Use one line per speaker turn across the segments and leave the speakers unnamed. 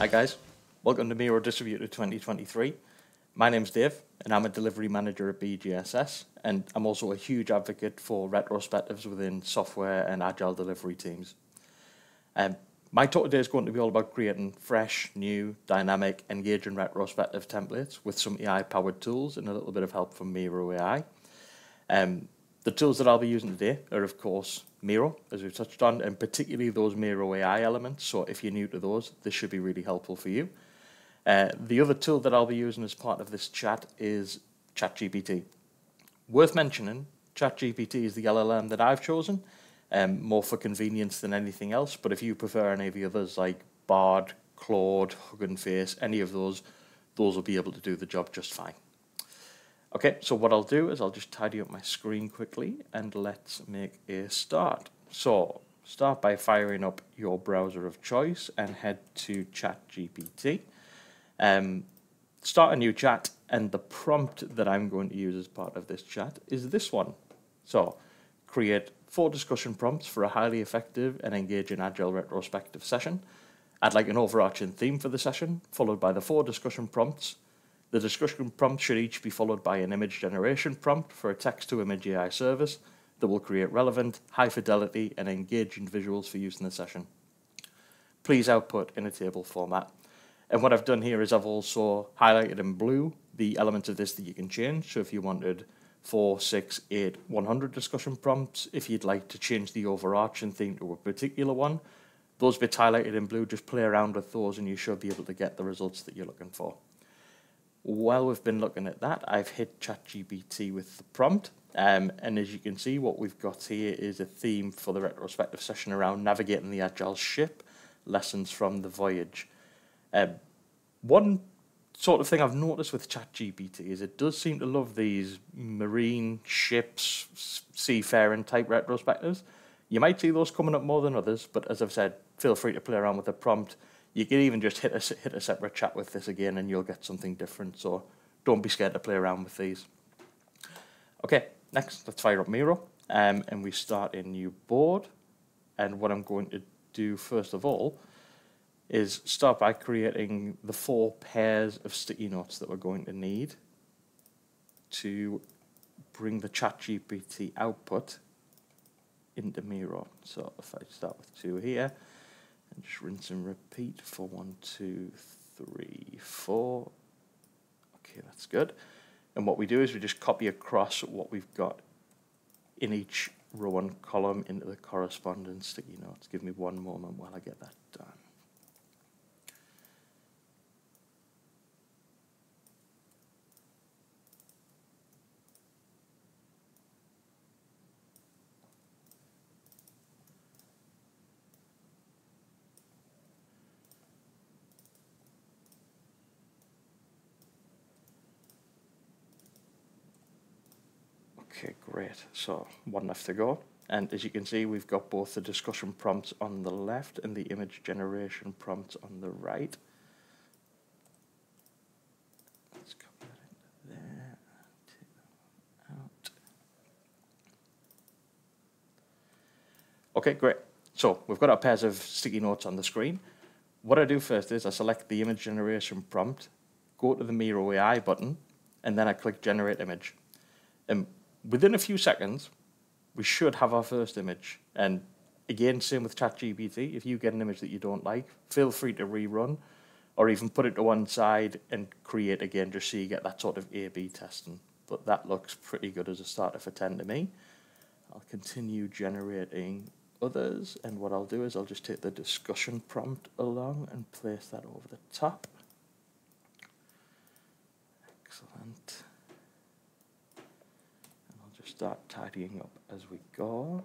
Hi guys, welcome to Miro Distributed 2023. My name's Dave and I'm a delivery manager at BGSS and I'm also a huge advocate for retrospectives within software and agile delivery teams. Um, my talk today is going to be all about creating fresh, new, dynamic, engaging retrospective templates with some AI-powered tools and a little bit of help from Miro AI. Um, the tools that I'll be using today are, of course, Miro, as we've touched on, and particularly those Miro AI elements. So if you're new to those, this should be really helpful for you. Uh, the other tool that I'll be using as part of this chat is ChatGPT. Worth mentioning, ChatGPT is the LLM that I've chosen, um, more for convenience than anything else. But if you prefer any of the others like Bard, Claude, Hugging Face, any of those, those will be able to do the job just fine. Okay, so what I'll do is I'll just tidy up my screen quickly and let's make a start. So start by firing up your browser of choice and head to ChatGPT. Um, start a new chat and the prompt that I'm going to use as part of this chat is this one. So create four discussion prompts for a highly effective and engaging agile retrospective session. I'd like an overarching theme for the session, followed by the four discussion prompts, the discussion prompt should each be followed by an image generation prompt for a text-to-image AI service that will create relevant, high-fidelity and engaging visuals for use in the session. Please output in a table format. And what I've done here is I've also highlighted in blue the elements of this that you can change. So if you wanted four, six, eight, 100 discussion prompts, if you'd like to change the overarching theme to a particular one, those bits highlighted in blue, just play around with those and you should be able to get the results that you're looking for. While we've been looking at that, I've hit ChatGPT with the prompt. Um, and as you can see, what we've got here is a theme for the retrospective session around navigating the agile ship, lessons from the voyage. Um, one sort of thing I've noticed with ChatGPT is it does seem to love these marine ships, seafaring type retrospectives. You might see those coming up more than others, but as I've said, feel free to play around with the prompt you can even just hit a, hit a separate chat with this again and you'll get something different. So don't be scared to play around with these. Okay, next, let's fire up Miro. Um, and we start a new board. And what I'm going to do first of all is start by creating the four pairs of sticky notes that we're going to need to bring the ChatGPT output into Miro. So if I start with two here, and just rinse and repeat for one, two, three, four. Okay, that's good. And what we do is we just copy across what we've got in each row and column into the corresponding sticky notes. Give me one moment while I get that done. Okay, great. So one left to go. And as you can see, we've got both the discussion prompts on the left and the image generation prompts on the right. Let's that into there out. Okay, great. So we've got our pairs of sticky notes on the screen. What I do first is I select the image generation prompt, go to the Miro AI button, and then I click generate image. And within a few seconds, we should have our first image. And again, same with ChatGPT. If you get an image that you don't like, feel free to rerun or even put it to one side and create again just so you get that sort of A-B testing. But that looks pretty good as a starter for 10 to me. I'll continue generating others and what I'll do is I'll just take the discussion prompt along and place that over the top. Excellent start tidying up as we go.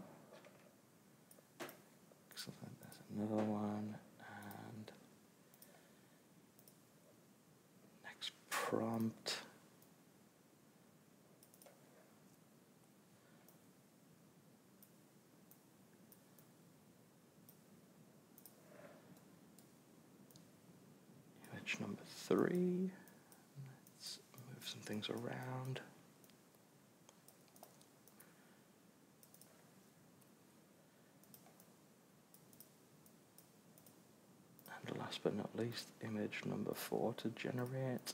Excellent, there's another one. And next prompt. Image number three. Let's move some things around. Last but not least, image number four to generate.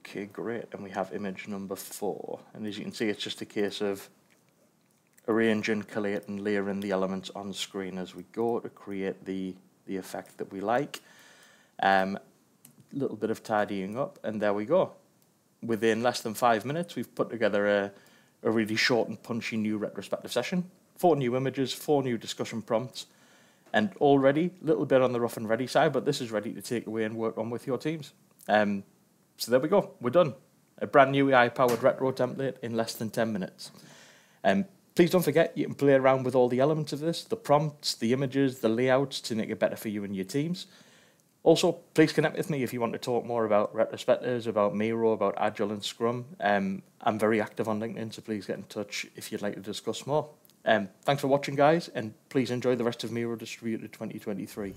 Okay, great. And we have image number four. And as you can see, it's just a case of arranging, collating, layering the elements on screen as we go to create the, the effect that we like. A um, little bit of tidying up, and there we go. Within less than five minutes, we've put together a, a really short and punchy new retrospective session. Four new images, four new discussion prompts, and already a little bit on the rough and ready side, but this is ready to take away and work on with your teams. Um, so there we go, we're done. A brand new AI-powered retro template in less than 10 minutes. Um, please don't forget, you can play around with all the elements of this, the prompts, the images, the layouts to make it better for you and your teams. Also, please connect with me if you want to talk more about retrospectives, about Miro, about Agile and Scrum. Um, I'm very active on LinkedIn, so please get in touch if you'd like to discuss more. Um, thanks for watching, guys, and please enjoy the rest of Miro Distributed 2023.